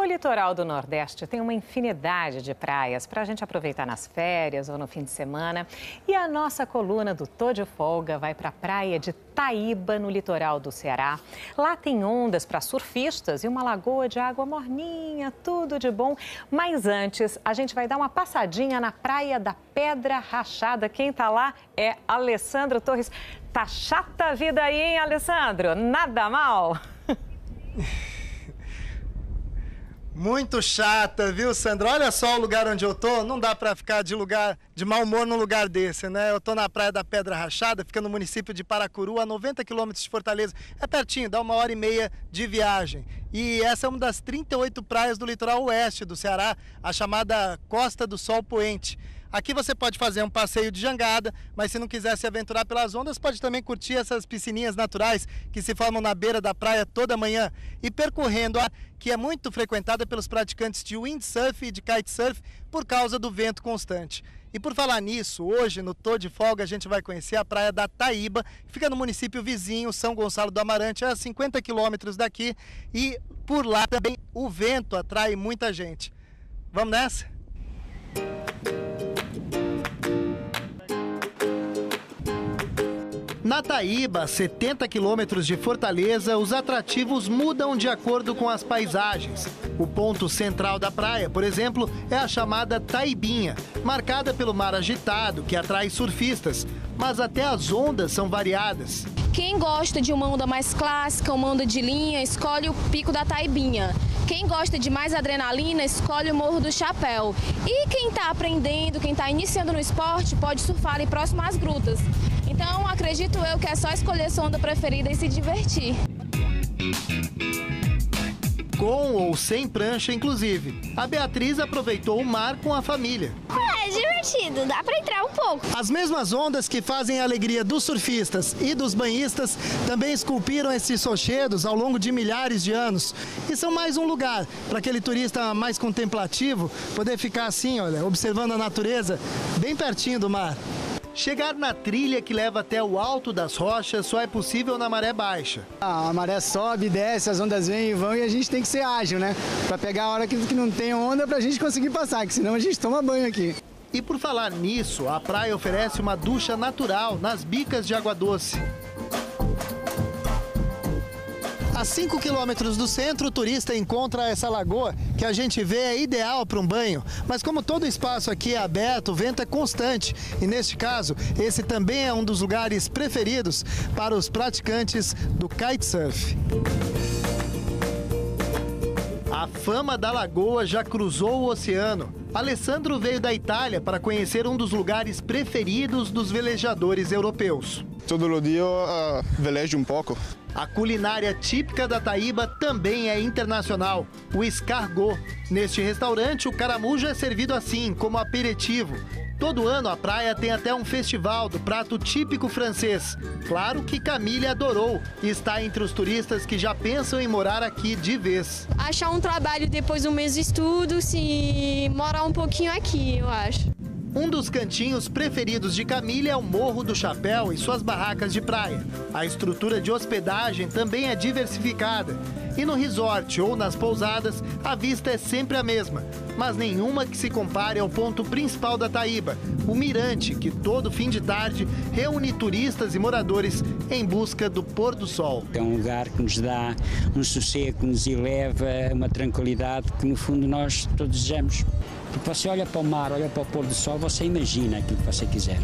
O litoral do Nordeste tem uma infinidade de praias para a gente aproveitar nas férias ou no fim de semana. E a nossa coluna do Tô de Folga vai para a praia de Taíba, no litoral do Ceará. Lá tem ondas para surfistas e uma lagoa de água morninha, tudo de bom. Mas antes, a gente vai dar uma passadinha na praia da Pedra Rachada. Quem está lá é Alessandro Torres. Tá chata a vida aí, hein, Alessandro? Nada mal? Muito chata, viu, Sandra? Olha só o lugar onde eu tô. Não dá para ficar de lugar de mau humor num lugar desse, né? Eu tô na praia da Pedra Rachada, fica no município de Paracuru, a 90 quilômetros de Fortaleza. É pertinho, dá uma hora e meia de viagem. E essa é uma das 38 praias do litoral oeste do Ceará, a chamada Costa do Sol Poente. Aqui você pode fazer um passeio de jangada, mas se não quiser se aventurar pelas ondas, pode também curtir essas piscininhas naturais que se formam na beira da praia toda manhã e percorrendo a que é muito frequentada pelos praticantes de windsurf e de kitesurf por causa do vento constante. E por falar nisso, hoje no Tô de Folga a gente vai conhecer a praia da Taíba, que fica no município vizinho, São Gonçalo do Amarante, a 50 quilômetros daqui. E por lá também o vento atrai muita gente. Vamos nessa? Na Taíba, 70 quilômetros de Fortaleza, os atrativos mudam de acordo com as paisagens. O ponto central da praia, por exemplo, é a chamada Taibinha, marcada pelo mar agitado, que atrai surfistas, mas até as ondas são variadas. Quem gosta de uma onda mais clássica, uma onda de linha, escolhe o pico da Taibinha. Quem gosta de mais adrenalina, escolhe o Morro do Chapéu. E quem está aprendendo, quem está iniciando no esporte, pode surfar ali próximo às grutas. Então, acredito eu que é só escolher sua onda preferida e se divertir. Com ou sem prancha, inclusive. A Beatriz aproveitou o mar com a família. É divertido, dá para entrar um pouco. As mesmas ondas que fazem a alegria dos surfistas e dos banhistas também esculpiram esses rochedos ao longo de milhares de anos. E são mais um lugar para aquele turista mais contemplativo poder ficar assim, olha, observando a natureza bem pertinho do mar. Chegar na trilha que leva até o alto das rochas só é possível na maré baixa. A maré sobe, desce, as ondas vêm e vão e a gente tem que ser ágil, né? Para pegar a hora que, que não tem onda para a gente conseguir passar, que senão a gente toma banho aqui. E por falar nisso, a praia oferece uma ducha natural nas bicas de água doce. A 5 quilômetros do centro, o turista encontra essa lagoa que a gente vê é ideal para um banho. Mas como todo espaço aqui é aberto, o vento é constante. E neste caso, esse também é um dos lugares preferidos para os praticantes do kitesurf. A fama da lagoa já cruzou o oceano. Alessandro veio da Itália para conhecer um dos lugares preferidos dos velejadores europeus. Todo dia uh, velejo um pouco. A culinária típica da Taíba também é internacional, o escargot. Neste restaurante, o caramujo é servido assim, como aperitivo. Todo ano a praia tem até um festival do prato típico francês. Claro que Camille adorou e está entre os turistas que já pensam em morar aqui de vez. Achar um trabalho depois de um mês de estudos e morar um pouquinho aqui, eu acho. Um dos cantinhos preferidos de Camille é o Morro do Chapéu e suas barracas de praia. A estrutura de hospedagem também é diversificada. E no resort ou nas pousadas, a vista é sempre a mesma, mas nenhuma que se compare ao ponto principal da Taíba, o Mirante, que todo fim de tarde reúne turistas e moradores em busca do pôr do sol. É um lugar que nos dá um sossego, nos eleva, uma tranquilidade que no fundo nós todos desejamos. Porque você olha para o mar, olha para o pôr do sol, você imagina aquilo que você quiser.